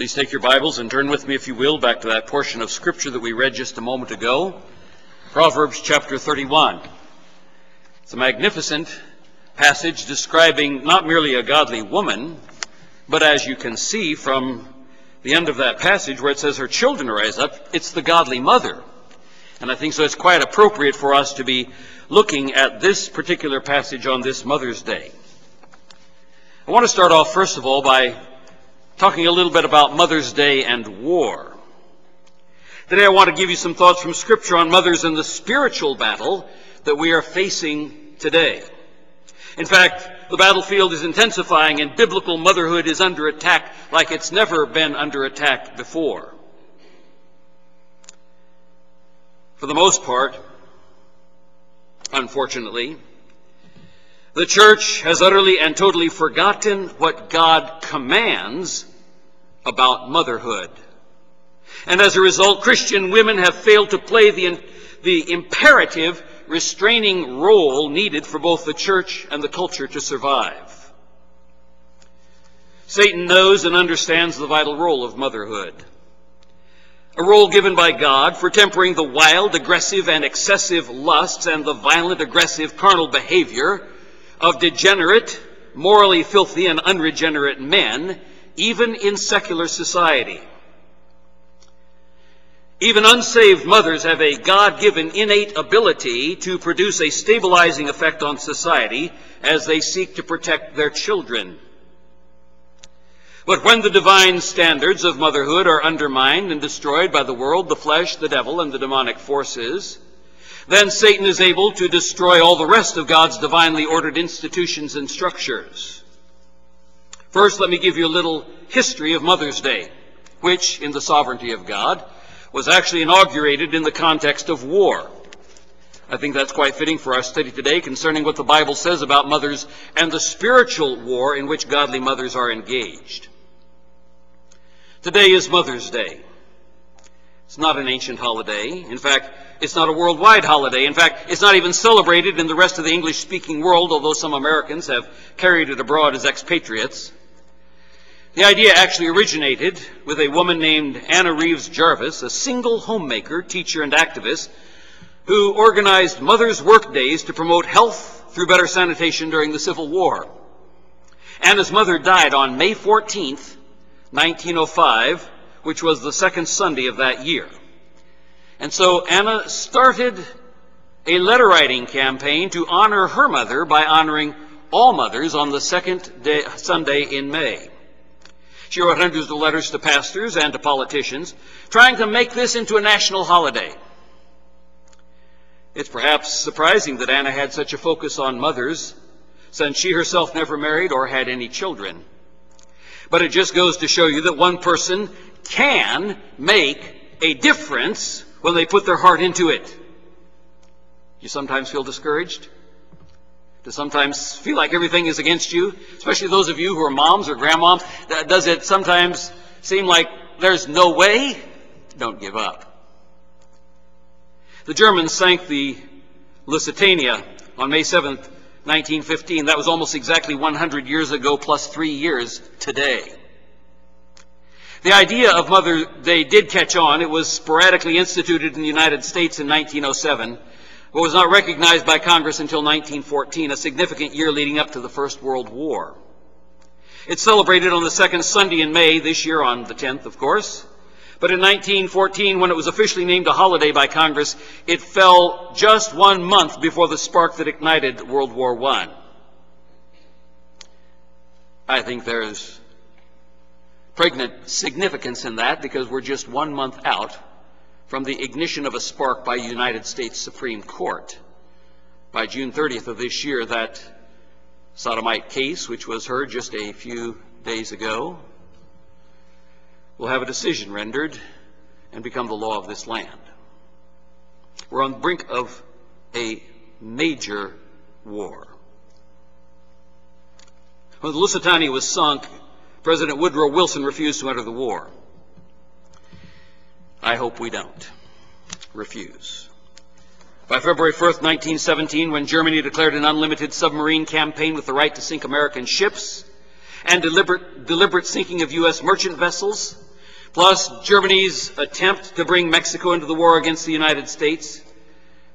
Please take your Bibles and turn with me, if you will, back to that portion of Scripture that we read just a moment ago. Proverbs chapter 31. It's a magnificent passage describing not merely a godly woman, but as you can see from the end of that passage where it says her children rise up, it's the godly mother. And I think so it's quite appropriate for us to be looking at this particular passage on this Mother's Day. I want to start off, first of all, by talking a little bit about Mother's Day and war. Today I want to give you some thoughts from Scripture on mothers and the spiritual battle that we are facing today. In fact, the battlefield is intensifying and biblical motherhood is under attack like it's never been under attack before. For the most part, unfortunately, the church has utterly and totally forgotten what God commands about motherhood. And as a result, Christian women have failed to play the, the imperative restraining role needed for both the church and the culture to survive. Satan knows and understands the vital role of motherhood. A role given by God for tempering the wild, aggressive, and excessive lusts and the violent, aggressive, carnal behavior of degenerate, morally filthy, and unregenerate men, even in secular society. Even unsaved mothers have a God-given innate ability to produce a stabilizing effect on society as they seek to protect their children. But when the divine standards of motherhood are undermined and destroyed by the world, the flesh, the devil, and the demonic forces, then Satan is able to destroy all the rest of God's divinely ordered institutions and structures. First, let me give you a little history of Mother's Day, which, in the sovereignty of God, was actually inaugurated in the context of war. I think that's quite fitting for our study today concerning what the Bible says about mothers and the spiritual war in which godly mothers are engaged. Today is Mother's Day. It's not an ancient holiday. In fact, it's not a worldwide holiday. In fact, it's not even celebrated in the rest of the English speaking world, although some Americans have carried it abroad as expatriates. The idea actually originated with a woman named Anna Reeves Jarvis, a single homemaker, teacher, and activist who organized mothers' work days to promote health through better sanitation during the Civil War. Anna's mother died on May 14, 1905, which was the second Sunday of that year. And so Anna started a letter writing campaign to honor her mother by honoring all mothers on the second day, Sunday in May. She wrote hundreds of letters to pastors and to politicians, trying to make this into a national holiday. It's perhaps surprising that Anna had such a focus on mothers, since she herself never married or had any children. But it just goes to show you that one person can make a difference when they put their heart into it. You sometimes feel discouraged? To sometimes feel like everything is against you? Especially those of you who are moms or grandmoms. Does it sometimes seem like there's no way? Don't give up. The Germans sank the Lusitania on May 7th, 1915. That was almost exactly 100 years ago plus three years today. The idea of Mother Day did catch on. It was sporadically instituted in the United States in 1907, but was not recognized by Congress until 1914, a significant year leading up to the First World War. It's celebrated on the second Sunday in May, this year on the 10th, of course. But in 1914, when it was officially named a holiday by Congress, it fell just one month before the spark that ignited World War I. I think there's pregnant significance in that because we're just one month out from the ignition of a spark by United States Supreme Court. By June 30th of this year, that sodomite case, which was heard just a few days ago, will have a decision rendered and become the law of this land. We're on the brink of a major war. When the Lusitania was sunk, President Woodrow Wilson refused to enter the war. I hope we don't refuse. By February 1st, 1917, when Germany declared an unlimited submarine campaign with the right to sink American ships and deliberate, deliberate sinking of U.S. merchant vessels, plus Germany's attempt to bring Mexico into the war against the United States,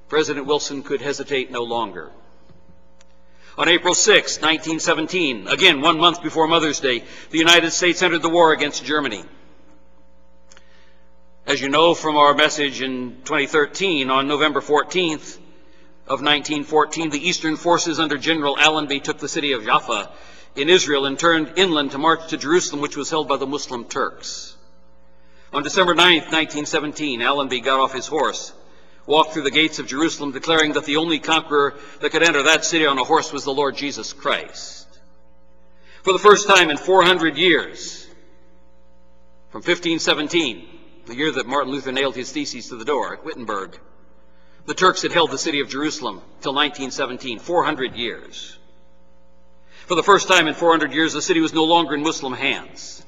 President Wilson could hesitate no longer. On April 6, 1917, again one month before Mother's Day, the United States entered the war against Germany. As you know from our message in 2013, on November 14th of 1914, the Eastern forces under General Allenby took the city of Jaffa in Israel and turned inland to march to Jerusalem, which was held by the Muslim Turks. On December 9th, 1917, Allenby got off his horse, walked through the gates of Jerusalem, declaring that the only conqueror that could enter that city on a horse was the Lord Jesus Christ. For the first time in 400 years, from 1517, the year that Martin Luther nailed his theses to the door at Wittenberg, the Turks had held the city of Jerusalem till 1917, 400 years. For the first time in 400 years, the city was no longer in Muslim hands.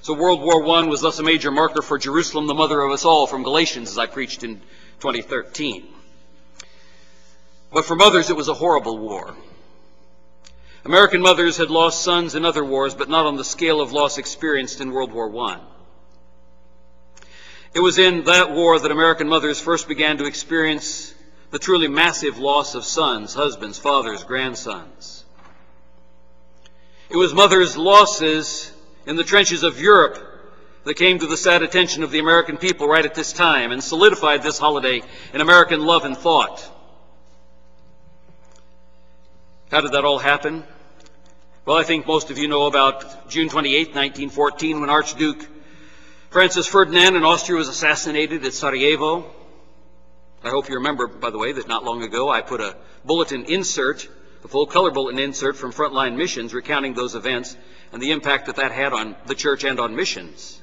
So World War I was thus a major marker for Jerusalem, the mother of us all, from Galatians, as I preached in 2013. But for mothers, it was a horrible war. American mothers had lost sons in other wars, but not on the scale of loss experienced in World War I. It was in that war that American mothers first began to experience the truly massive loss of sons, husbands, fathers, grandsons. It was mothers' losses in the trenches of Europe that came to the sad attention of the American people right at this time and solidified this holiday in American love and thought. How did that all happen? Well, I think most of you know about June 28, 1914, when Archduke Francis Ferdinand in Austria was assassinated at Sarajevo. I hope you remember, by the way, that not long ago I put a bulletin insert, a full color bulletin insert from Frontline Missions recounting those events and the impact that that had on the church and on missions.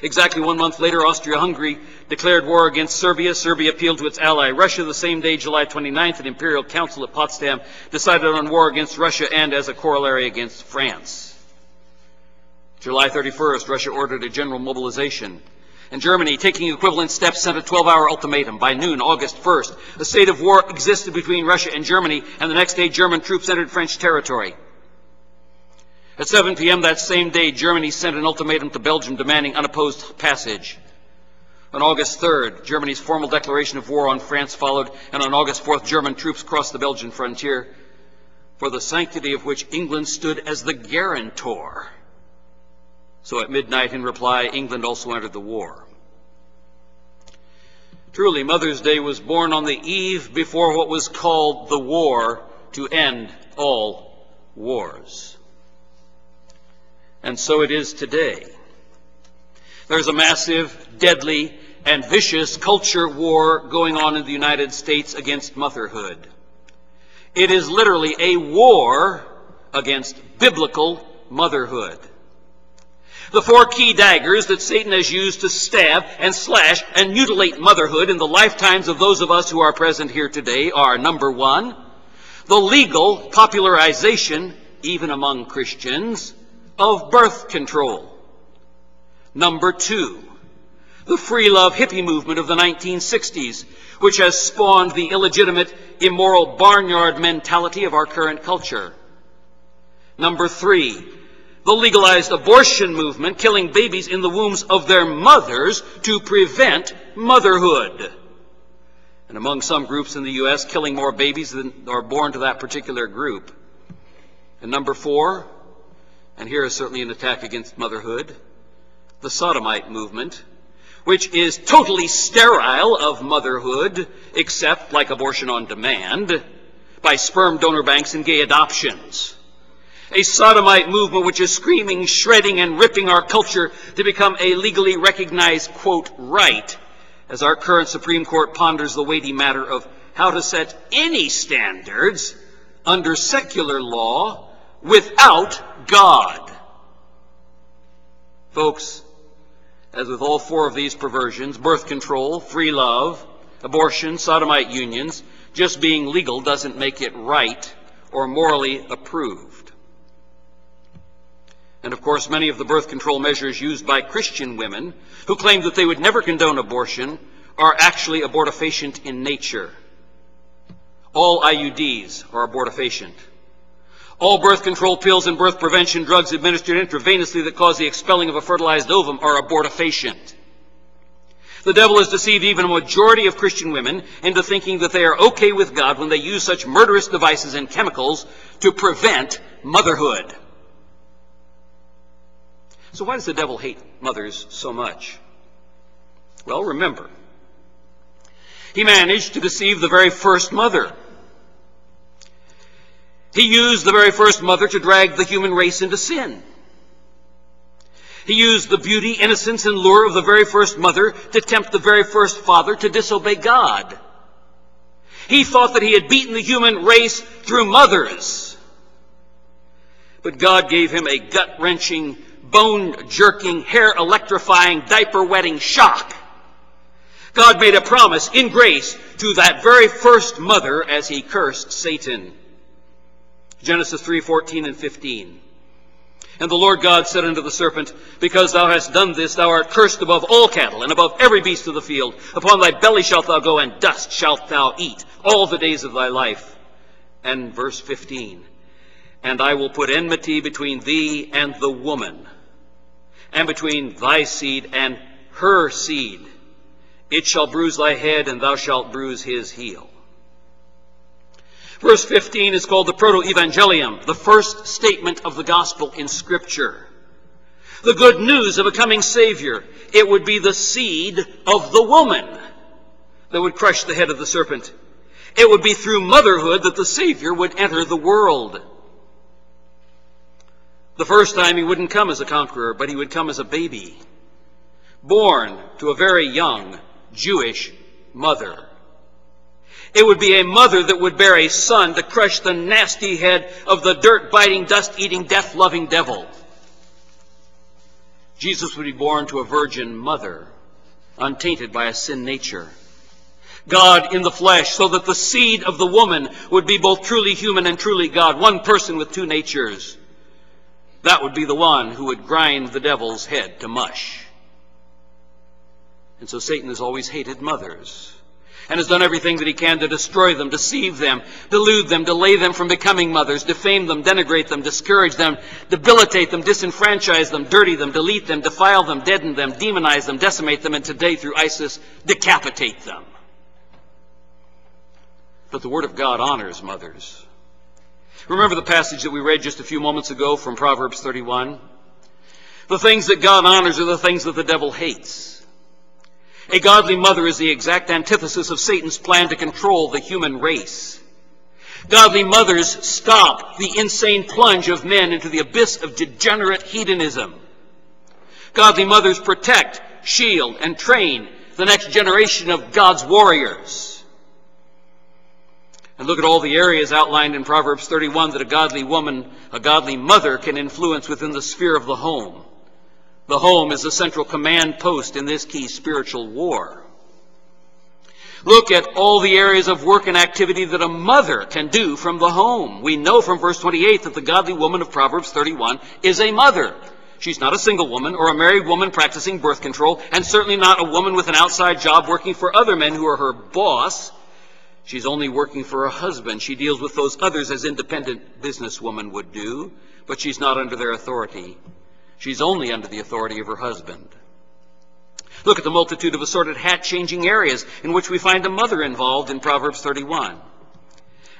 Exactly one month later, Austria-Hungary declared war against Serbia. Serbia appealed to its ally Russia. The same day, July 29th, an imperial council at Potsdam decided on war against Russia and, as a corollary, against France. July 31st, Russia ordered a general mobilization. And Germany, taking equivalent steps, sent a 12-hour ultimatum. By noon, August 1st, a state of war existed between Russia and Germany, and the next day German troops entered French territory. At 7 p.m. that same day, Germany sent an ultimatum to Belgium demanding unopposed passage. On August 3rd, Germany's formal declaration of war on France followed, and on August 4th, German troops crossed the Belgian frontier, for the sanctity of which England stood as the guarantor. So at midnight, in reply, England also entered the war. Truly, Mother's Day was born on the eve before what was called the war to end all wars. And so it is today. There's a massive, deadly, and vicious culture war going on in the United States against motherhood. It is literally a war against biblical motherhood. The four key daggers that Satan has used to stab and slash and mutilate motherhood in the lifetimes of those of us who are present here today are number one, the legal popularization, even among Christians, of birth control. Number two, the free love hippie movement of the 1960s, which has spawned the illegitimate, immoral barnyard mentality of our current culture. Number three, the legalized abortion movement, killing babies in the wombs of their mothers to prevent motherhood. And among some groups in the U.S., killing more babies than are born to that particular group. And number four, and here is certainly an attack against motherhood, the sodomite movement, which is totally sterile of motherhood, except, like abortion on demand, by sperm donor banks and gay adoptions a sodomite movement which is screaming, shredding, and ripping our culture to become a legally recognized, quote, right, as our current Supreme Court ponders the weighty matter of how to set any standards under secular law without God. Folks, as with all four of these perversions, birth control, free love, abortion, sodomite unions, just being legal doesn't make it right or morally approved. And of course, many of the birth control measures used by Christian women who claim that they would never condone abortion are actually abortifacient in nature. All IUDs are abortifacient. All birth control pills and birth prevention drugs administered intravenously that cause the expelling of a fertilized ovum are abortifacient. The devil has deceived even a majority of Christian women into thinking that they are okay with God when they use such murderous devices and chemicals to prevent motherhood. So why does the devil hate mothers so much? Well, remember, he managed to deceive the very first mother. He used the very first mother to drag the human race into sin. He used the beauty, innocence, and lure of the very first mother to tempt the very first father to disobey God. He thought that he had beaten the human race through mothers. But God gave him a gut wrenching, bone jerking, hair electrifying, diaper wetting shock. God made a promise in grace to that very first mother as he cursed Satan. Genesis 3 14 and 15. And the Lord God said unto the serpent, Because thou hast done this, thou art cursed above all cattle, and above every beast of the field. Upon thy belly shalt thou go, and dust shalt thou eat all the days of thy life. And verse 15, And I will put enmity between thee and the woman, and between thy seed and her seed. It shall bruise thy head, and thou shalt bruise his heel. Verse 15 is called the Proto-Evangelium, the first statement of the gospel in Scripture. The good news of a coming Savior. It would be the seed of the woman that would crush the head of the serpent. It would be through motherhood that the Savior would enter the world. The first time he wouldn't come as a conqueror, but he would come as a baby, born to a very young Jewish mother. It would be a mother that would bear a son to crush the nasty head of the dirt biting, dust eating, death loving devil. Jesus would be born to a virgin mother, untainted by a sin nature. God in the flesh, so that the seed of the woman would be both truly human and truly God, one person with two natures. That would be the one who would grind the devil's head to mush. And so Satan has always hated mothers and has done everything that he can to destroy them, deceive them, delude them, delay them from becoming mothers, defame them, denigrate them, discourage them, debilitate them, disenfranchise them, dirty them, delete them, defile them, deaden them, demonize them, decimate them, and today through ISIS, decapitate them. But the Word of God honors mothers. Remember the passage that we read just a few moments ago from Proverbs 31? The things that God honors are the things that the devil hates. A godly mother is the exact antithesis of Satan's plan to control the human race. Godly mothers stop the insane plunge of men into the abyss of degenerate hedonism. Godly mothers protect, shield, and train the next generation of God's warriors. And look at all the areas outlined in Proverbs 31 that a godly woman, a godly mother can influence within the sphere of the home. The home is the central command post in this key spiritual war. Look at all the areas of work and activity that a mother can do from the home. We know from verse 28 that the godly woman of Proverbs 31 is a mother. She's not a single woman or a married woman practicing birth control, and certainly not a woman with an outside job working for other men who are her boss. She's only working for her husband. She deals with those others as independent businesswoman would do, but she's not under their authority. She's only under the authority of her husband. Look at the multitude of assorted hat changing areas in which we find a mother involved in Proverbs 31.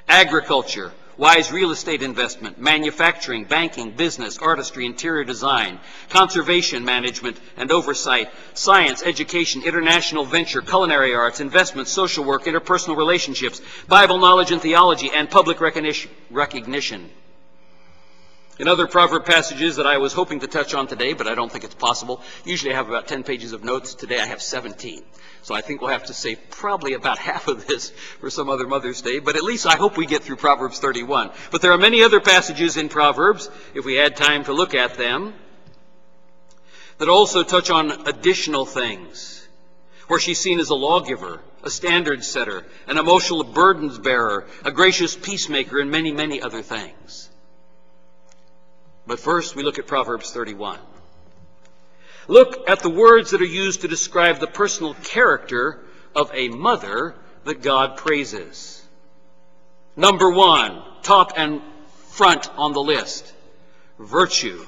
Agriculture, wise real estate investment, manufacturing, banking, business, artistry, interior design, conservation management and oversight, science, education, international venture, culinary arts, investment, social work, interpersonal relationships, Bible knowledge and theology, and public recognition. In other proverb passages that I was hoping to touch on today, but I don't think it's possible, usually I have about 10 pages of notes. Today I have 17. So I think we'll have to save probably about half of this for some other Mother's Day, but at least I hope we get through Proverbs 31. But there are many other passages in Proverbs, if we had time to look at them, that also touch on additional things, where she's seen as a lawgiver, a standard setter, an emotional burdens bearer, a gracious peacemaker, and many, many other things. But first, we look at Proverbs 31. Look at the words that are used to describe the personal character of a mother that God praises. Number one, top and front on the list. Virtue.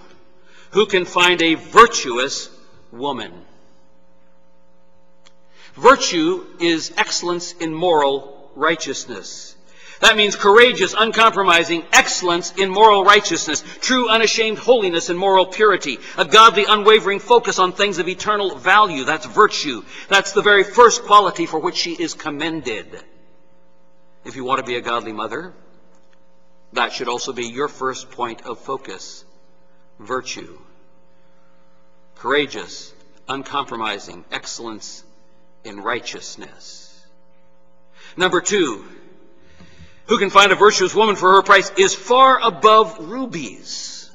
Who can find a virtuous woman? Virtue is excellence in moral righteousness. That means courageous, uncompromising excellence in moral righteousness, true, unashamed holiness and moral purity, a godly, unwavering focus on things of eternal value. That's virtue. That's the very first quality for which she is commended. If you want to be a godly mother, that should also be your first point of focus. Virtue. Courageous, uncompromising excellence in righteousness. Number two, who can find a virtuous woman for her price is far above rubies.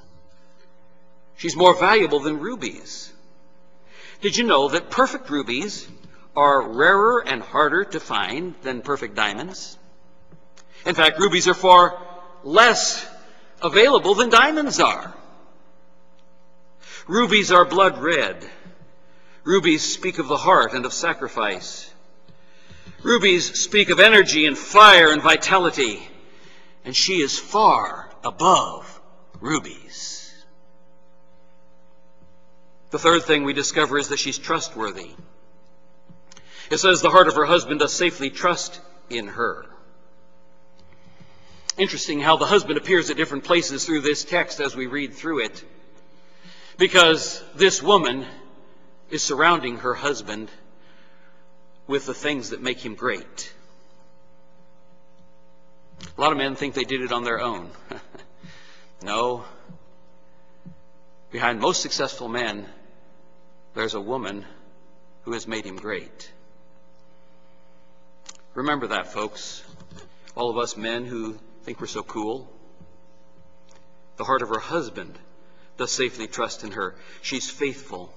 She's more valuable than rubies. Did you know that perfect rubies are rarer and harder to find than perfect diamonds? In fact, rubies are far less available than diamonds are. Rubies are blood red. Rubies speak of the heart and of sacrifice. Rubies speak of energy and fire and vitality, and she is far above rubies. The third thing we discover is that she's trustworthy. It says the heart of her husband does safely trust in her. Interesting how the husband appears at different places through this text as we read through it. Because this woman is surrounding her husband with the things that make him great. A lot of men think they did it on their own. no. Behind most successful men, there's a woman who has made him great. Remember that, folks. All of us men who think we're so cool. The heart of her husband does safely trust in her. She's faithful.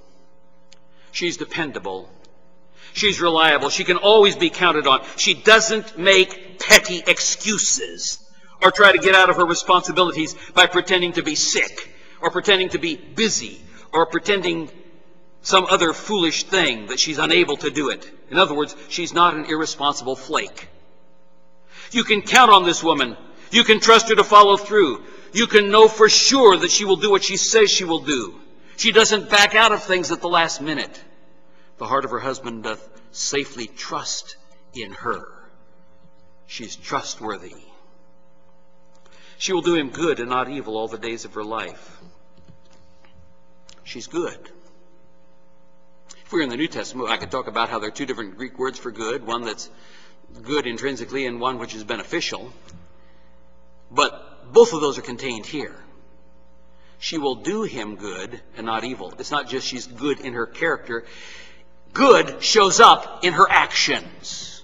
She's dependable. She's reliable. She can always be counted on. She doesn't make petty excuses or try to get out of her responsibilities by pretending to be sick or pretending to be busy or pretending some other foolish thing that she's unable to do it. In other words, she's not an irresponsible flake. You can count on this woman. You can trust her to follow through. You can know for sure that she will do what she says she will do. She doesn't back out of things at the last minute. The heart of her husband doth safely trust in her. She's trustworthy. She will do him good and not evil all the days of her life. She's good. If we were in the New Testament, I could talk about how there are two different Greek words for good one that's good intrinsically and one which is beneficial. But both of those are contained here. She will do him good and not evil. It's not just she's good in her character, good shows up in her actions.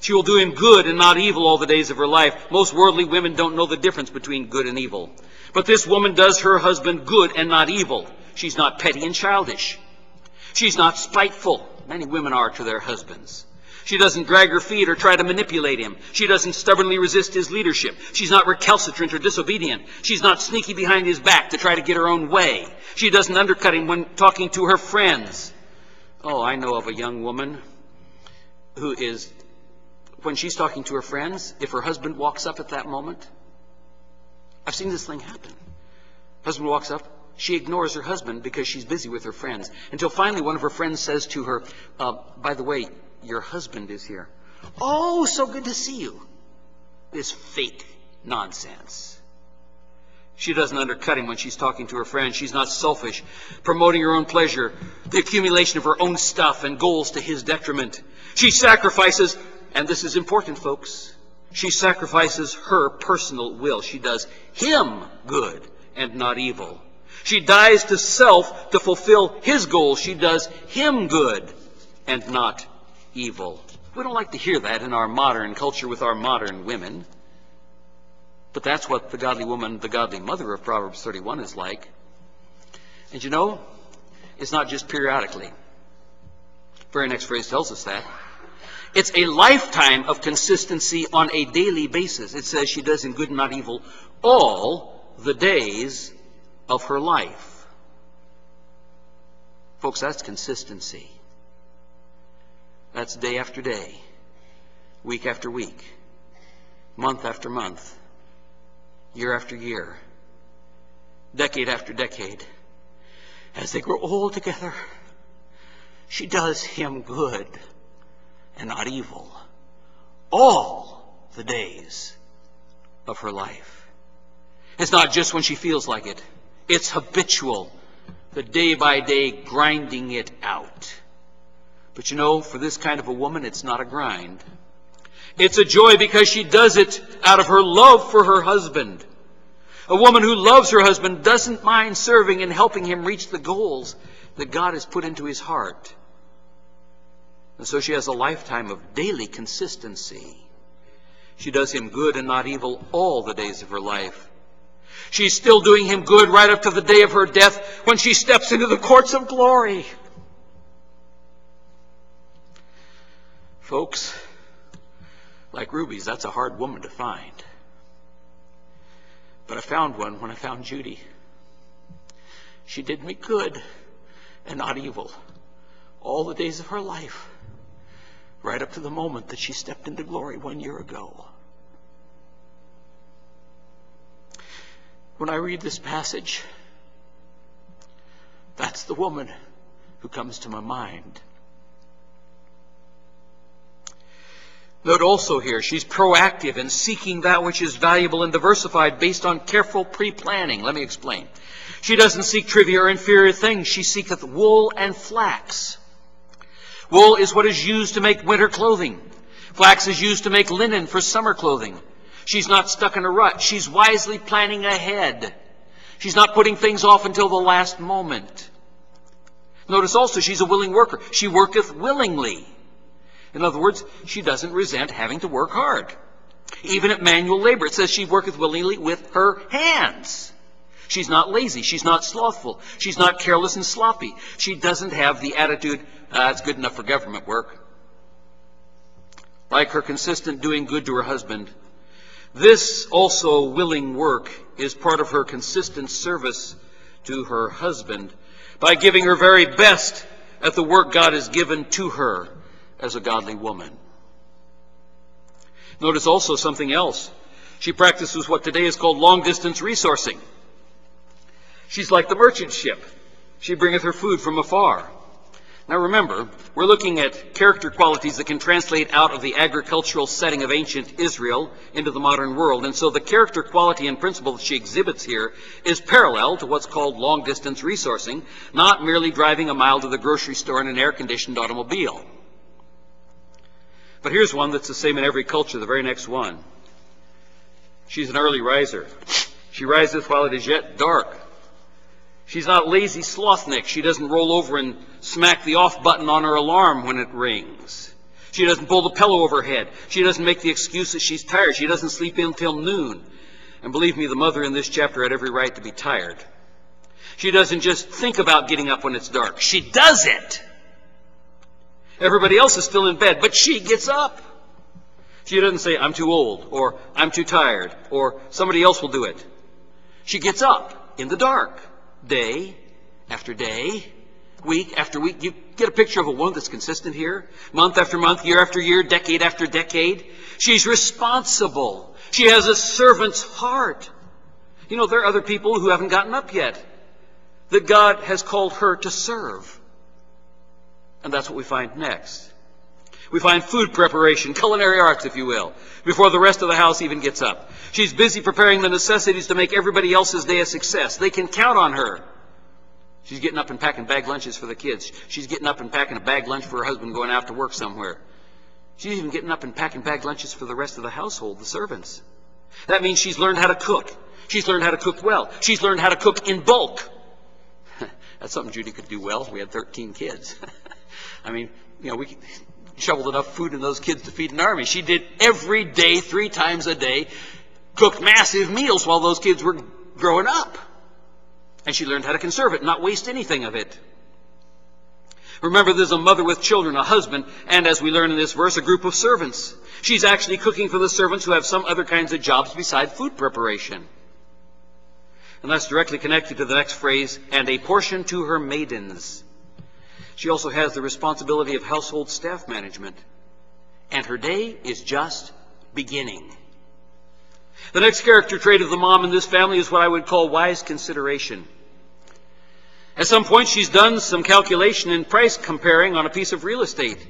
She will do him good and not evil all the days of her life. Most worldly women don't know the difference between good and evil. But this woman does her husband good and not evil. She's not petty and childish. She's not spiteful. Many women are to their husbands. She doesn't drag her feet or try to manipulate him. She doesn't stubbornly resist his leadership. She's not recalcitrant or disobedient. She's not sneaky behind his back to try to get her own way. She doesn't undercut him when talking to her friends. Oh, I know of a young woman who is, when she's talking to her friends, if her husband walks up at that moment, I've seen this thing happen. Husband walks up, she ignores her husband because she's busy with her friends. Until finally one of her friends says to her, uh, by the way, your husband is here. Oh, so good to see you. This fake nonsense. She doesn't undercut him when she's talking to her friends. She's not selfish, promoting her own pleasure, the accumulation of her own stuff and goals to his detriment. She sacrifices, and this is important, folks, she sacrifices her personal will. She does him good and not evil. She dies to self to fulfill his goals. She does him good and not evil. We don't like to hear that in our modern culture with our modern women. But that's what the godly woman, the godly mother of Proverbs 31 is like. And you know, it's not just periodically. Very next phrase tells us that. It's a lifetime of consistency on a daily basis. It says she does in good and not evil all the days of her life. Folks, that's consistency. That's day after day, week after week, month after month, year after year, decade after decade. As they grow old together, she does him good and not evil all the days of her life. It's not just when she feels like it. It's habitual, the day by day grinding it out. But you know, for this kind of a woman, it's not a grind. It's a joy because she does it out of her love for her husband. A woman who loves her husband doesn't mind serving and helping him reach the goals that God has put into his heart. And so she has a lifetime of daily consistency. She does him good and not evil all the days of her life. She's still doing him good right up to the day of her death when she steps into the courts of glory. Folks, like rubies, that's a hard woman to find. But I found one when I found Judy. She did me good and not evil all the days of her life, right up to the moment that she stepped into glory one year ago. When I read this passage, that's the woman who comes to my mind. Note also here, she's proactive in seeking that which is valuable and diversified based on careful pre-planning. Let me explain. She doesn't seek trivia or inferior things. She seeketh wool and flax. Wool is what is used to make winter clothing. Flax is used to make linen for summer clothing. She's not stuck in a rut. She's wisely planning ahead. She's not putting things off until the last moment. Notice also she's a willing worker. She worketh willingly. In other words, she doesn't resent having to work hard. Even at manual labor, it says she worketh willingly with her hands. She's not lazy. She's not slothful. She's not careless and sloppy. She doesn't have the attitude, ah, it's good enough for government work. Like her consistent doing good to her husband, this also willing work is part of her consistent service to her husband by giving her very best at the work God has given to her as a godly woman. Notice also something else. She practices what today is called long distance resourcing. She's like the merchant ship. She bringeth her food from afar. Now remember, we're looking at character qualities that can translate out of the agricultural setting of ancient Israel into the modern world. And so the character quality and principle that she exhibits here is parallel to what's called long distance resourcing, not merely driving a mile to the grocery store in an air conditioned automobile. But here's one that's the same in every culture, the very next one. She's an early riser. She riseth while it is yet dark. She's not lazy slothnik. She doesn't roll over and smack the off button on her alarm when it rings. She doesn't pull the pillow over her head. She doesn't make the excuse that she's tired. She doesn't sleep in till noon. And believe me, the mother in this chapter had every right to be tired. She doesn't just think about getting up when it's dark. She does it. Everybody else is still in bed, but she gets up. She doesn't say, I'm too old, or I'm too tired, or somebody else will do it. She gets up in the dark, day after day, week after week. You get a picture of a woman that's consistent here, month after month, year after year, decade after decade. She's responsible. She has a servant's heart. You know, there are other people who haven't gotten up yet that God has called her to serve. And that's what we find next. We find food preparation, culinary arts, if you will, before the rest of the house even gets up. She's busy preparing the necessities to make everybody else's day a success. They can count on her. She's getting up and packing bag lunches for the kids. She's getting up and packing a bag lunch for her husband going out to work somewhere. She's even getting up and packing bag lunches for the rest of the household, the servants. That means she's learned how to cook. She's learned how to cook well. She's learned how to cook in bulk. That's something Judy could do well. We had 13 kids. I mean, you know, we shoveled enough food in those kids to feed an army. She did every day, three times a day, cooked massive meals while those kids were growing up. And she learned how to conserve it, not waste anything of it. Remember, there's a mother with children, a husband, and as we learn in this verse, a group of servants. She's actually cooking for the servants who have some other kinds of jobs besides food preparation. And that's directly connected to the next phrase, and a portion to her maidens. She also has the responsibility of household staff management. And her day is just beginning. The next character trait of the mom in this family is what I would call wise consideration. At some point, she's done some calculation and price comparing on a piece of real estate.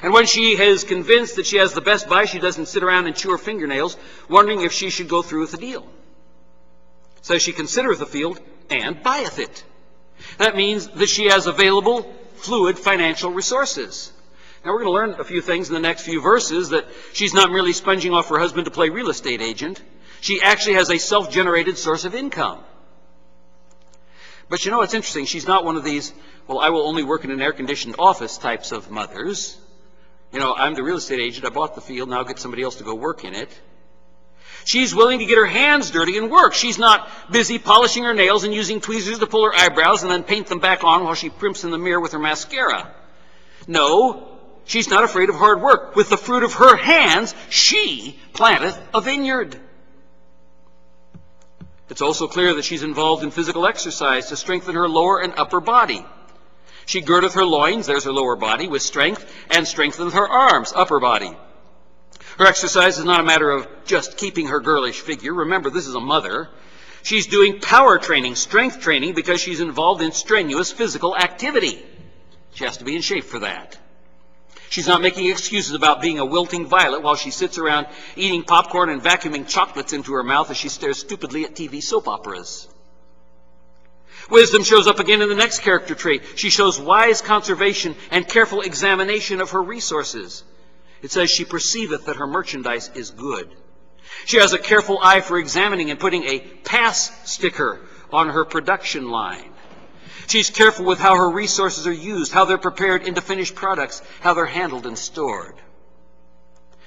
And when she is convinced that she has the best buy, she doesn't sit around and chew her fingernails, wondering if she should go through with the deal. So she considereth the field and buyeth it. That means that she has available, fluid financial resources. Now we're going to learn a few things in the next few verses that she's not merely sponging off her husband to play real estate agent. She actually has a self-generated source of income. But you know what's interesting? She's not one of these, well, I will only work in an air-conditioned office types of mothers. You know, I'm the real estate agent. I bought the field. Now I'll get somebody else to go work in it. She's willing to get her hands dirty and work. She's not busy polishing her nails and using tweezers to pull her eyebrows and then paint them back on while she primps in the mirror with her mascara. No, she's not afraid of hard work. With the fruit of her hands, she planteth a vineyard. It's also clear that she's involved in physical exercise to strengthen her lower and upper body. She girdeth her loins, there's her lower body, with strength, and strengtheneth her arms, upper body. Her exercise is not a matter of just keeping her girlish figure. Remember, this is a mother. She's doing power training, strength training, because she's involved in strenuous physical activity. She has to be in shape for that. She's not making excuses about being a wilting violet while she sits around eating popcorn and vacuuming chocolates into her mouth as she stares stupidly at TV soap operas. Wisdom shows up again in the next character trait. She shows wise conservation and careful examination of her resources. It says she perceiveth that her merchandise is good. She has a careful eye for examining and putting a pass sticker on her production line. She's careful with how her resources are used, how they're prepared into finished products, how they're handled and stored.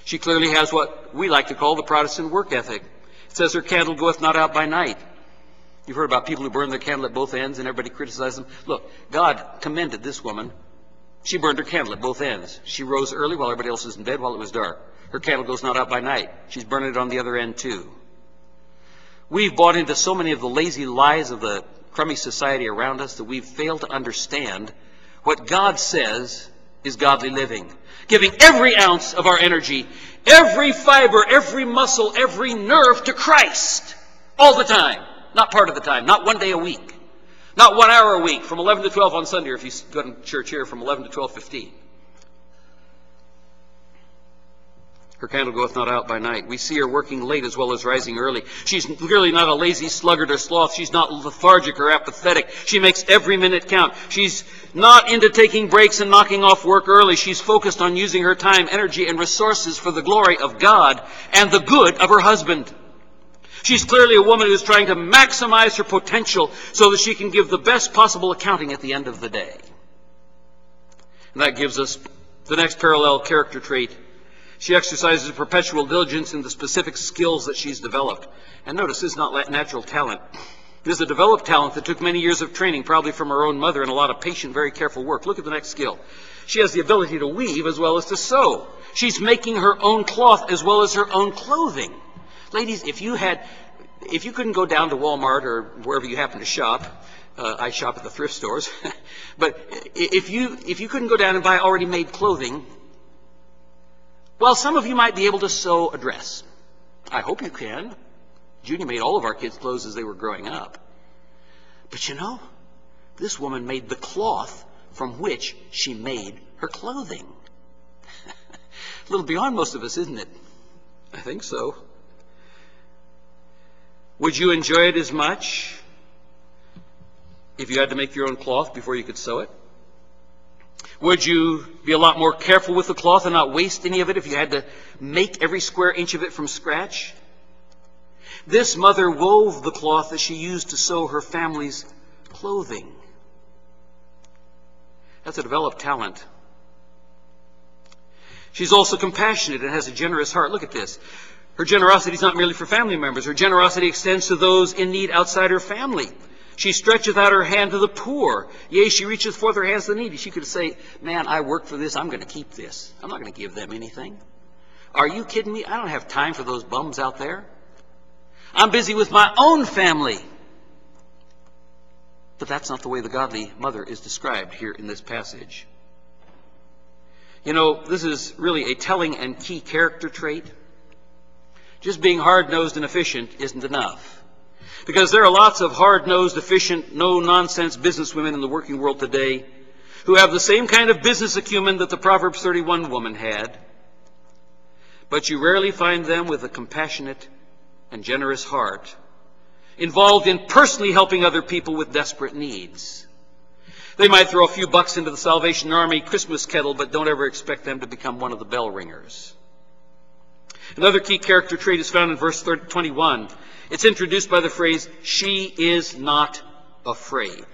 She clearly has what we like to call the Protestant work ethic. It says her candle goeth not out by night. You've heard about people who burn their candle at both ends and everybody criticizes them. Look, God commended this woman. She burned her candle at both ends. She rose early while everybody else was in bed while it was dark. Her candle goes not out by night. She's burning it on the other end too. We've bought into so many of the lazy lies of the crummy society around us that we've failed to understand what God says is godly living. Giving every ounce of our energy, every fiber, every muscle, every nerve to Christ. All the time. Not part of the time. Not one day a week. Not one hour a week from 11 to 12 on Sunday, or if you go to church here, from 11 to 12.15. Her candle goeth not out by night. We see her working late as well as rising early. She's clearly not a lazy sluggard or sloth. She's not lethargic or apathetic. She makes every minute count. She's not into taking breaks and knocking off work early. She's focused on using her time, energy, and resources for the glory of God and the good of her husband. She's clearly a woman who's trying to maximize her potential so that she can give the best possible accounting at the end of the day. And that gives us the next parallel character trait she exercises perpetual diligence in the specific skills that she's developed. And notice, this is not natural talent. It is a developed talent that took many years of training, probably from her own mother, and a lot of patient, very careful work. Look at the next skill. She has the ability to weave as well as to sew. She's making her own cloth as well as her own clothing. Ladies, if you had, if you couldn't go down to Walmart or wherever you happen to shop, uh, I shop at the thrift stores, but if you if you couldn't go down and buy already made clothing, well, some of you might be able to sew a dress. I hope you can. Judy made all of our kids' clothes as they were growing up. But you know, this woman made the cloth from which she made her clothing. a little beyond most of us, isn't it? I think so. Would you enjoy it as much if you had to make your own cloth before you could sew it? Would you be a lot more careful with the cloth and not waste any of it if you had to make every square inch of it from scratch? This mother wove the cloth that she used to sew her family's clothing. That's a developed talent. She's also compassionate and has a generous heart. Look at this. Her generosity is not merely for family members. Her generosity extends to those in need outside her family. She stretcheth out her hand to the poor. Yea, she reacheth forth her hands to the needy. She could say, Man, I work for this. I'm going to keep this. I'm not going to give them anything. Are you kidding me? I don't have time for those bums out there. I'm busy with my own family. But that's not the way the godly mother is described here in this passage. You know, this is really a telling and key character trait. Just being hard-nosed and efficient isn't enough. Because there are lots of hard-nosed, efficient, no-nonsense businesswomen in the working world today who have the same kind of business acumen that the Proverbs 31 woman had. But you rarely find them with a compassionate and generous heart, involved in personally helping other people with desperate needs. They might throw a few bucks into the Salvation Army Christmas kettle, but don't ever expect them to become one of the bell ringers. Another key character trait is found in verse 21. It's introduced by the phrase, she is not afraid.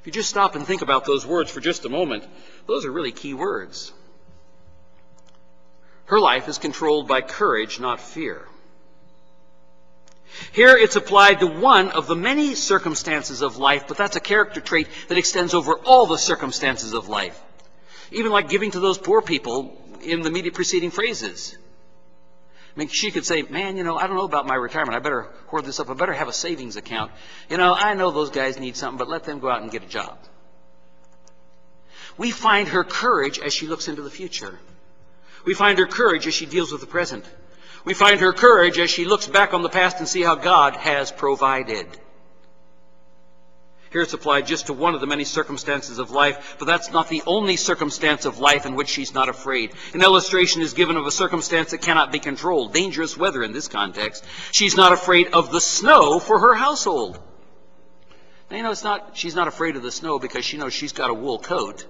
If you just stop and think about those words for just a moment, those are really key words. Her life is controlled by courage, not fear. Here it's applied to one of the many circumstances of life, but that's a character trait that extends over all the circumstances of life. Even like giving to those poor people in the immediate preceding phrases. I mean, she could say, man, you know, I don't know about my retirement. I better hoard this up. I better have a savings account. You know, I know those guys need something, but let them go out and get a job. We find her courage as she looks into the future. We find her courage as she deals with the present. We find her courage as she looks back on the past and see how God has provided. Here it's applied just to one of the many circumstances of life, but that's not the only circumstance of life in which she's not afraid. An illustration is given of a circumstance that cannot be controlled, dangerous weather in this context. She's not afraid of the snow for her household. Now, you know, it's not, she's not afraid of the snow because she knows she's got a wool coat.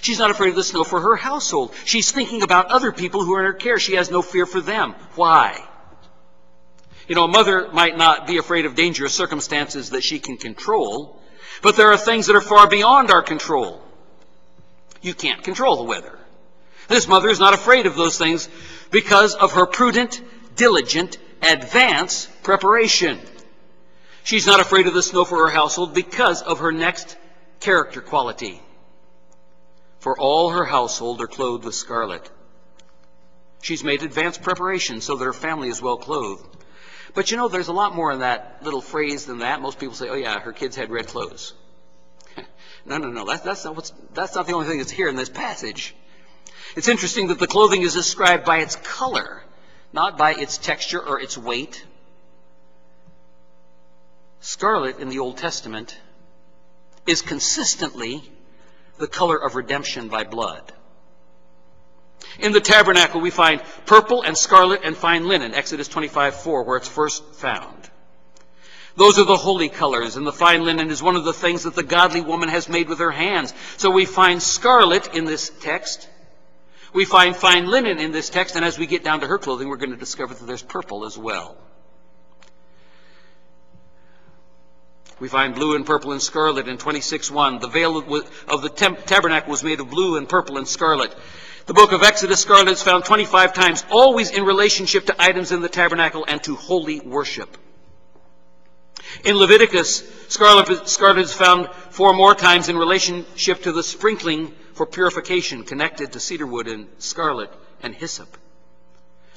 She's not afraid of the snow for her household. She's thinking about other people who are in her care. She has no fear for them. Why? You know, a mother might not be afraid of dangerous circumstances that she can control, but there are things that are far beyond our control. You can't control the weather. This mother is not afraid of those things because of her prudent, diligent, advance preparation. She's not afraid of the snow for her household because of her next character quality. For all her household are clothed with scarlet. She's made advanced preparation so that her family is well clothed. But you know, there's a lot more in that little phrase than that. Most people say, oh yeah, her kids had red clothes. no, no, no, that's, that's, not what's, that's not the only thing that's here in this passage. It's interesting that the clothing is described by its color, not by its texture or its weight. Scarlet in the Old Testament is consistently the color of redemption by blood. In the tabernacle, we find purple and scarlet and fine linen, Exodus 25 4, where it's first found. Those are the holy colors, and the fine linen is one of the things that the godly woman has made with her hands. So we find scarlet in this text. We find fine linen in this text, and as we get down to her clothing, we're going to discover that there's purple as well. We find blue and purple and scarlet in 26.1. The veil of the tabernacle was made of blue and purple and scarlet. The book of Exodus, scarlet is found 25 times, always in relationship to items in the tabernacle and to holy worship. In Leviticus, scarlet, scarlet is found four more times in relationship to the sprinkling for purification connected to cedar wood and scarlet and hyssop.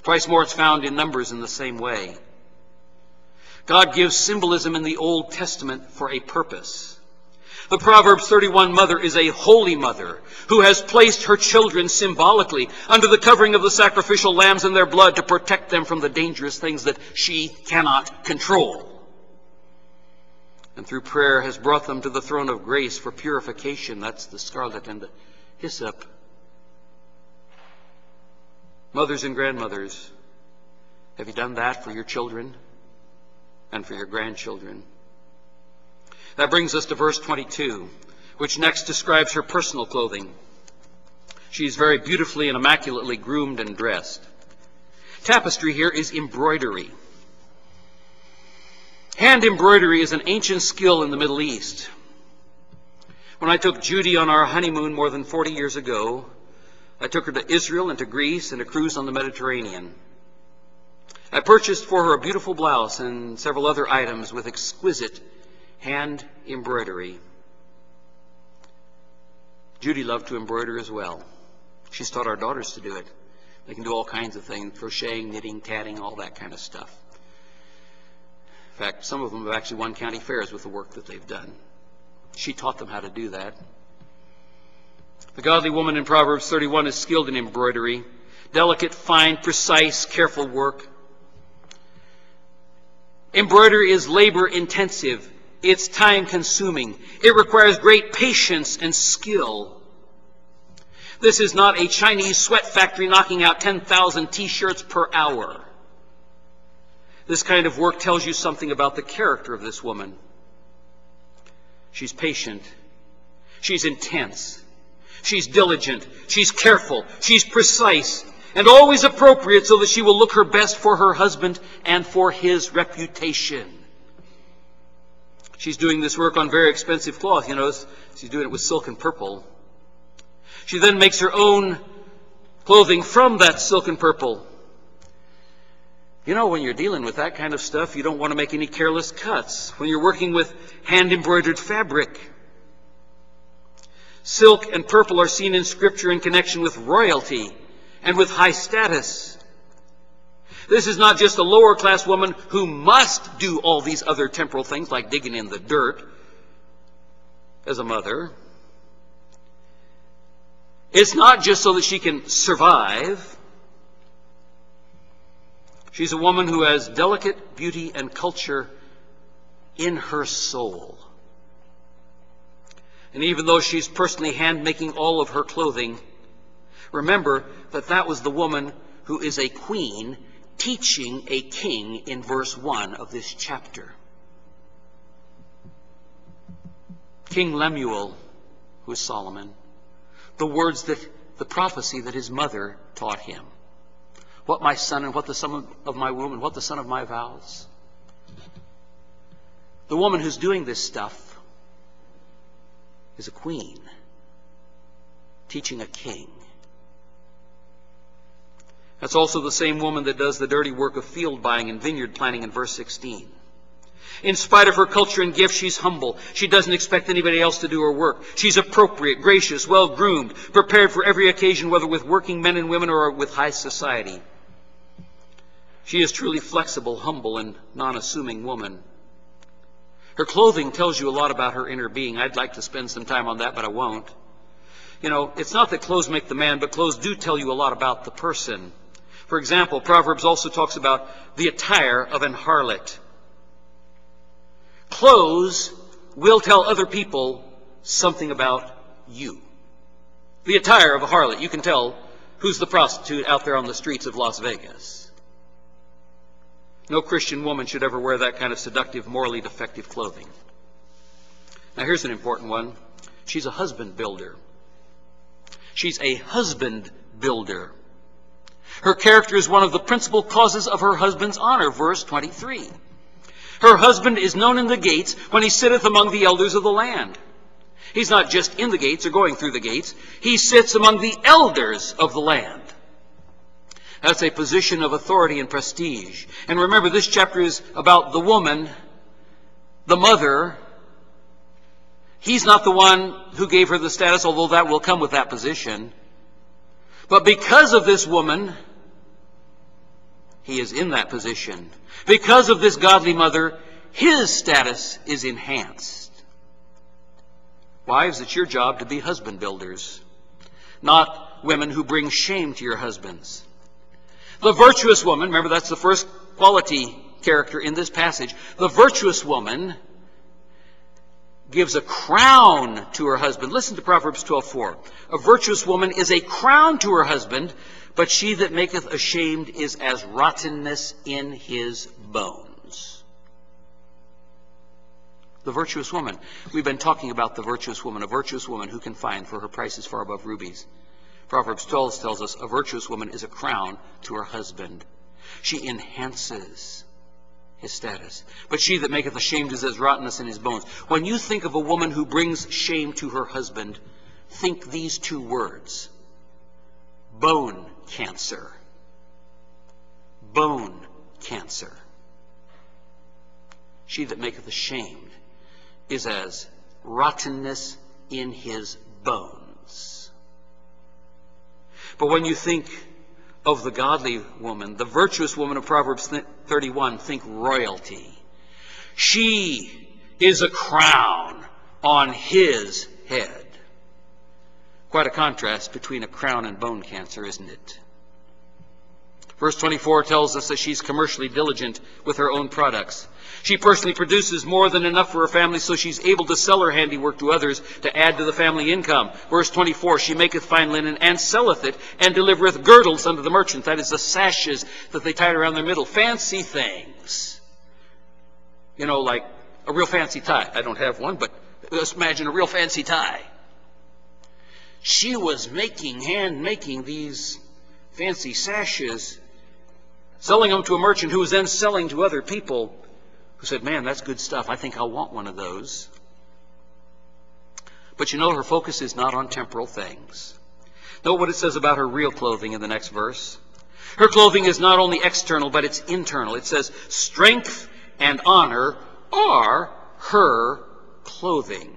Twice more it's found in Numbers in the same way. God gives symbolism in the Old Testament for a purpose. The Proverbs 31 mother is a holy mother who has placed her children symbolically under the covering of the sacrificial lambs and their blood to protect them from the dangerous things that she cannot control. And through prayer has brought them to the throne of grace for purification. That's the scarlet and the hyssop. Mothers and grandmothers, have you done that for your children and for your grandchildren? That brings us to verse 22, which next describes her personal clothing. She is very beautifully and immaculately groomed and dressed. Tapestry here is embroidery. Hand embroidery is an ancient skill in the Middle East. When I took Judy on our honeymoon more than 40 years ago, I took her to Israel and to Greece and a cruise on the Mediterranean. I purchased for her a beautiful blouse and several other items with exquisite hand embroidery. Judy loved to embroider as well. She's taught our daughters to do it. They can do all kinds of things crocheting, knitting, tatting, all that kind of stuff. In fact, some of them have actually won county fairs with the work that they've done. She taught them how to do that. The godly woman in Proverbs 31 is skilled in embroidery. delicate, fine, precise, careful work. Embroidery is labor intensive. It's time consuming. It requires great patience and skill. This is not a Chinese sweat factory knocking out 10,000 t-shirts per hour. This kind of work tells you something about the character of this woman. She's patient. She's intense. She's diligent. She's careful. She's precise and always appropriate so that she will look her best for her husband and for his reputation. She's doing this work on very expensive cloth. You know, she's doing it with silk and purple. She then makes her own clothing from that silk and purple. You know, when you're dealing with that kind of stuff, you don't want to make any careless cuts. When you're working with hand embroidered fabric, silk and purple are seen in Scripture in connection with royalty and with high status. This is not just a lower class woman who must do all these other temporal things like digging in the dirt as a mother. It's not just so that she can survive. She's a woman who has delicate beauty and culture in her soul. And even though she's personally hand making all of her clothing, remember that that was the woman who is a queen teaching a king in verse 1 of this chapter. King Lemuel, who is Solomon, the words that the prophecy that his mother taught him. What my son and what the son of my womb and what the son of my vows. The woman who's doing this stuff is a queen teaching a king. That's also the same woman that does the dirty work of field buying and vineyard planting in verse 16. In spite of her culture and gifts, she's humble. She doesn't expect anybody else to do her work. She's appropriate, gracious, well groomed, prepared for every occasion, whether with working men and women or with high society. She is truly flexible, humble, and non assuming woman. Her clothing tells you a lot about her inner being. I'd like to spend some time on that, but I won't. You know, it's not that clothes make the man, but clothes do tell you a lot about the person. For example, Proverbs also talks about the attire of an harlot. Clothes will tell other people something about you. The attire of a harlot, you can tell who's the prostitute out there on the streets of Las Vegas. No Christian woman should ever wear that kind of seductive, morally defective clothing. Now, here's an important one. She's a husband builder. She's a husband builder. Her character is one of the principal causes of her husband's honor, verse 23. Her husband is known in the gates when he sitteth among the elders of the land. He's not just in the gates or going through the gates. He sits among the elders of the land. That's a position of authority and prestige. And remember, this chapter is about the woman, the mother. He's not the one who gave her the status, although that will come with that position. But because of this woman, he is in that position. Because of this godly mother, his status is enhanced. Wives, it's your job to be husband builders, not women who bring shame to your husbands. The virtuous woman, remember that's the first quality character in this passage. The virtuous woman gives a crown to her husband. Listen to Proverbs 12:4. A virtuous woman is a crown to her husband, but she that maketh ashamed is as rottenness in his bones. The virtuous woman. We've been talking about the virtuous woman, a virtuous woman who can find for her price is far above rubies. Proverbs 12 tells us a virtuous woman is a crown to her husband. She enhances his status. But she that maketh ashamed is as rottenness in his bones. When you think of a woman who brings shame to her husband, think these two words bone cancer. Bone cancer. She that maketh ashamed is as rottenness in his bones. But when you think of the godly woman, the virtuous woman of Proverbs 31, think royalty. She is a crown on his head. Quite a contrast between a crown and bone cancer, isn't it? Verse 24 tells us that she's commercially diligent with her own products. She personally produces more than enough for her family, so she's able to sell her handiwork to others to add to the family income. Verse 24, she maketh fine linen and selleth it, and delivereth girdles unto the merchant. That is the sashes that they tied around their middle. Fancy things. You know, like a real fancy tie. I don't have one, but imagine a real fancy tie. She was making, hand making these fancy sashes selling them to a merchant who was then selling to other people who said, Man, that's good stuff. I think I'll want one of those. But you know, her focus is not on temporal things. Note what it says about her real clothing in the next verse. Her clothing is not only external, but it's internal. It says, Strength and honor are her clothing.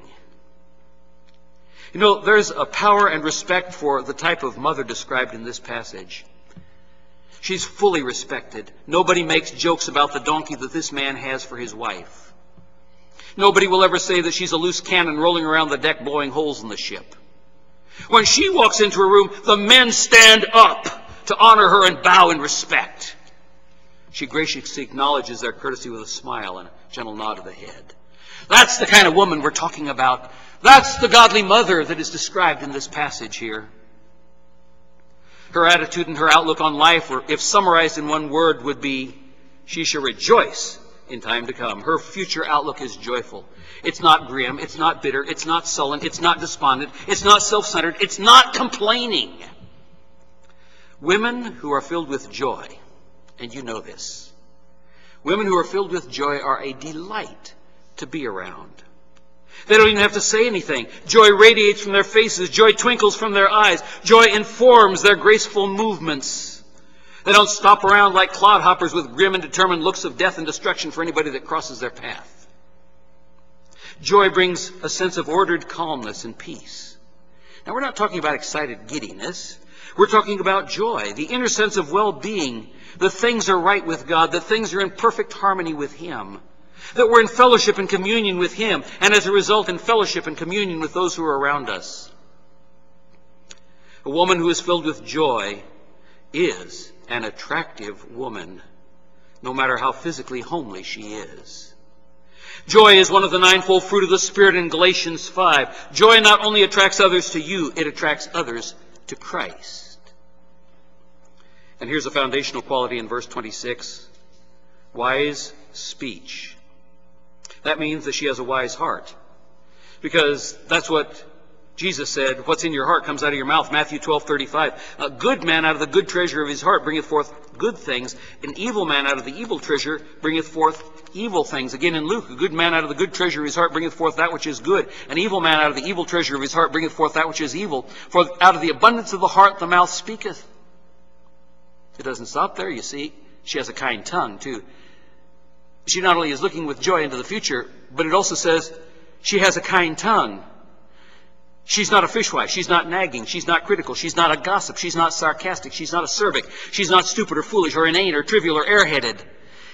You know, there's a power and respect for the type of mother described in this passage. She's fully respected. Nobody makes jokes about the donkey that this man has for his wife. Nobody will ever say that she's a loose cannon rolling around the deck blowing holes in the ship. When she walks into a room, the men stand up to honor her and bow in respect. She graciously acknowledges their courtesy with a smile and a gentle nod of the head. That's the kind of woman we're talking about. That's the godly mother that is described in this passage here. Her attitude and her outlook on life, if summarized in one word, would be she shall rejoice in time to come. Her future outlook is joyful. It's not grim. It's not bitter. It's not sullen. It's not despondent. It's not self centered. It's not complaining. Women who are filled with joy, and you know this, women who are filled with joy are a delight to be around. They don't even have to say anything. Joy radiates from their faces. Joy twinkles from their eyes. Joy informs their graceful movements. They don't stop around like clodhoppers with grim and determined looks of death and destruction for anybody that crosses their path. Joy brings a sense of ordered calmness and peace. Now, we're not talking about excited giddiness. We're talking about joy, the inner sense of well-being, that things are right with God, that things are in perfect harmony with Him that we're in fellowship and communion with Him, and as a result, in fellowship and communion with those who are around us. A woman who is filled with joy is an attractive woman, no matter how physically homely she is. Joy is one of the ninefold fruit of the Spirit in Galatians 5. Joy not only attracts others to you, it attracts others to Christ. And here's a foundational quality in verse 26 wise speech. That means that she has a wise heart. Because that's what Jesus said, what's in your heart comes out of your mouth, Matthew 12, 35. A good man out of the good treasure of his heart bringeth forth good things. An evil man out of the evil treasure bringeth forth evil things. Again in Luke, a good man out of the good treasure of his heart bringeth forth that which is good. An evil man out of the evil treasure of his heart bringeth forth that which is evil. For out of the abundance of the heart the mouth speaketh. It doesn't stop there, you see. She has a kind tongue, too she not only is looking with joy into the future, but it also says she has a kind tongue. She's not a fishwife. She's not nagging. She's not critical. She's not a gossip. She's not sarcastic. She's not acerbic. She's not stupid or foolish or inane or trivial or airheaded.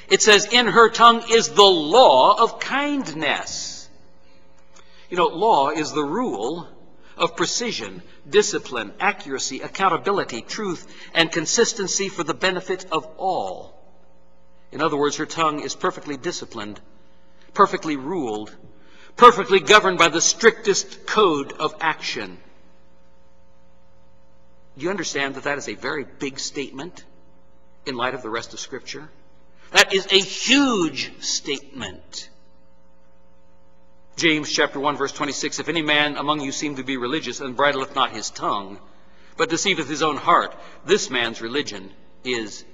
It says, in her tongue is the law of kindness. You know, law is the rule of precision, discipline, accuracy, accountability, truth, and consistency for the benefit of all. In other words, her tongue is perfectly disciplined, perfectly ruled, perfectly governed by the strictest code of action. You understand that that is a very big statement in light of the rest of Scripture? That is a huge statement. James chapter 1 verse 26, If any man among you seem to be religious and bridleth not his tongue, but deceiveth his own heart, this man's religion is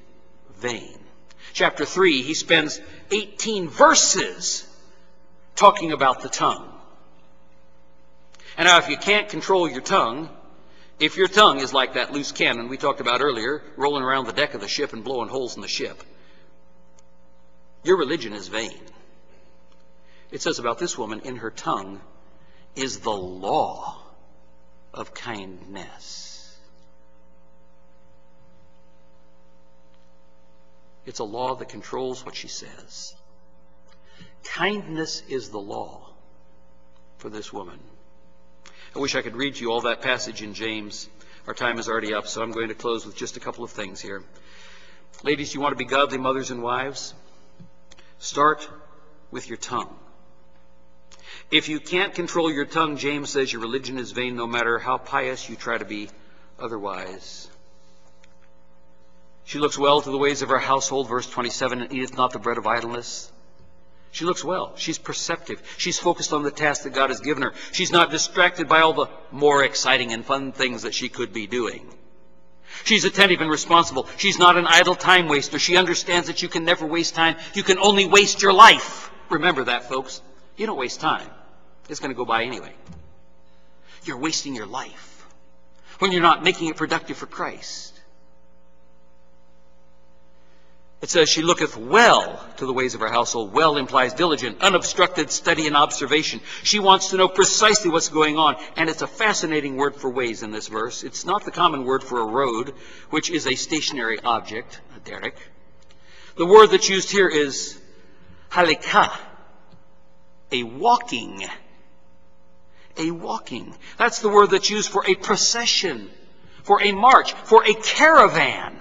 vain chapter 3, he spends 18 verses talking about the tongue. And now, if you can't control your tongue, if your tongue is like that loose cannon we talked about earlier, rolling around the deck of the ship and blowing holes in the ship, your religion is vain. It says about this woman, in her tongue is the law of kindness. It's a law that controls what she says. Kindness is the law for this woman. I wish I could read you all that passage in James. Our time is already up, so I'm going to close with just a couple of things here. Ladies, you want to be godly mothers and wives? Start with your tongue. If you can't control your tongue, James says your religion is vain no matter how pious you try to be otherwise. She looks well to the ways of her household, verse 27, and eateth not the bread of idleness. She looks well. She's perceptive. She's focused on the task that God has given her. She's not distracted by all the more exciting and fun things that she could be doing. She's attentive and responsible. She's not an idle time waster. She understands that you can never waste time. You can only waste your life. Remember that, folks. You don't waste time. It's going to go by anyway. You're wasting your life when you're not making it productive for Christ. It says, She looketh well to the ways of her household. Well implies diligent, unobstructed study and observation. She wants to know precisely what's going on. And it's a fascinating word for ways in this verse. It's not the common word for a road, which is a stationary object, a derek. The word that's used here is halika, a walking a walking. That's the word that's used for a procession, for a march, for a caravan.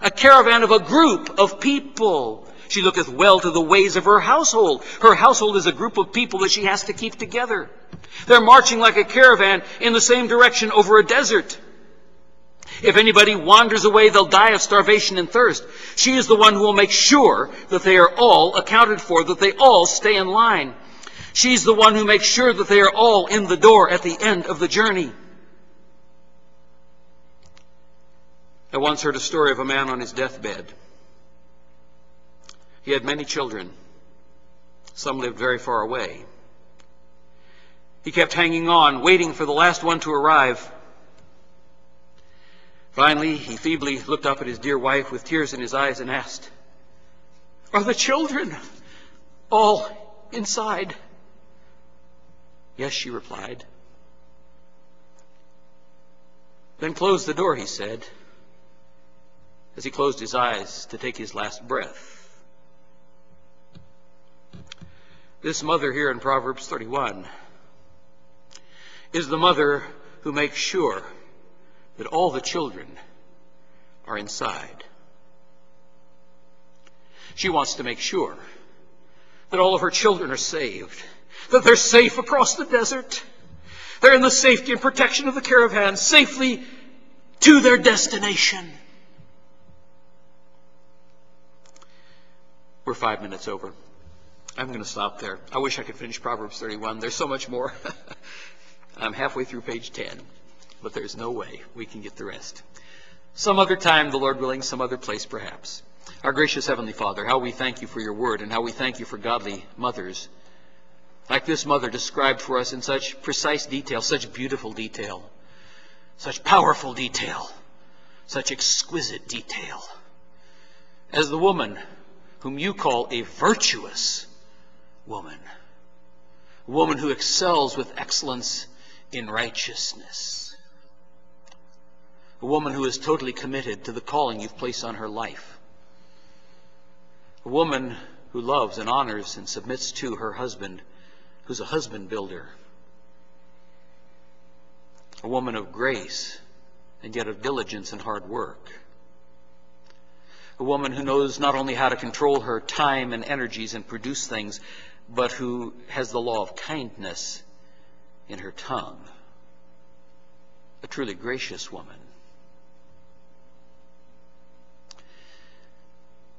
A caravan of a group of people. She looketh well to the ways of her household. Her household is a group of people that she has to keep together. They're marching like a caravan in the same direction over a desert. If anybody wanders away, they'll die of starvation and thirst. She is the one who will make sure that they are all accounted for, that they all stay in line. She's the one who makes sure that they are all in the door at the end of the journey. I once heard a story of a man on his deathbed. He had many children. Some lived very far away. He kept hanging on, waiting for the last one to arrive. Finally, he feebly looked up at his dear wife with tears in his eyes and asked, Are the children all inside? Yes, she replied. Then close the door, he said, as he closed his eyes to take his last breath. This mother here in Proverbs 31 is the mother who makes sure that all the children are inside. She wants to make sure that all of her children are saved that they're safe across the desert. They're in the safety and protection of the caravan, safely to their destination. We're five minutes over. I'm going to stop there. I wish I could finish Proverbs 31. There's so much more. I'm halfway through page 10, but there's no way we can get the rest. Some other time, the Lord willing, some other place perhaps. Our gracious Heavenly Father, how we thank you for your word and how we thank you for godly mothers like this mother described for us in such precise detail, such beautiful detail, such powerful detail, such exquisite detail. As the woman whom you call a virtuous woman, a woman who excels with excellence in righteousness, a woman who is totally committed to the calling you've placed on her life, a woman who loves and honors and submits to her husband who's a husband builder, a woman of grace and yet of diligence and hard work, a woman who knows not only how to control her time and energies and produce things, but who has the law of kindness in her tongue, a truly gracious woman.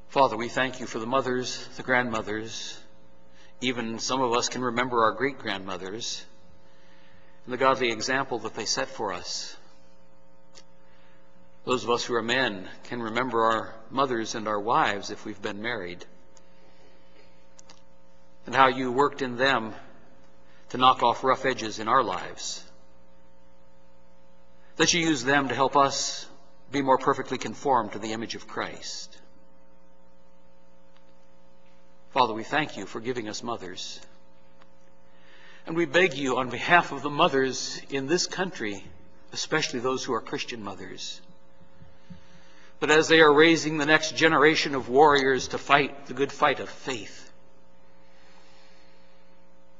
Father, we thank you for the mothers, the grandmothers, even some of us can remember our great grandmothers and the godly example that they set for us. Those of us who are men can remember our mothers and our wives if we've been married, and how you worked in them to knock off rough edges in our lives. That you use them to help us be more perfectly conformed to the image of Christ. Father, we thank you for giving us mothers. And we beg you on behalf of the mothers in this country, especially those who are Christian mothers, but as they are raising the next generation of warriors to fight the good fight of faith,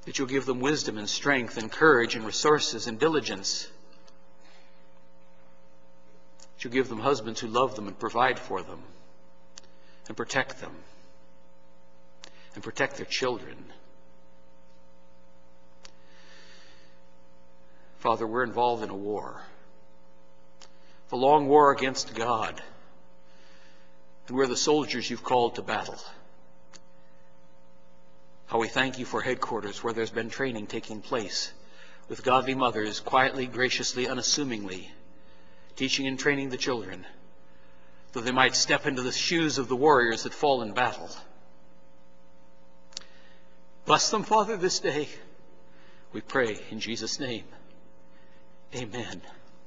that you'll give them wisdom and strength and courage and resources and diligence. That you'll give them husbands who love them and provide for them and protect them and protect their children. Father, we're involved in a war, the long war against God, we're the soldiers you've called to battle. How we thank you for headquarters where there's been training taking place with godly mothers quietly, graciously, unassumingly teaching and training the children that they might step into the shoes of the warriors that fall in battle. Bless them, Father, this day. We pray in Jesus' name. Amen.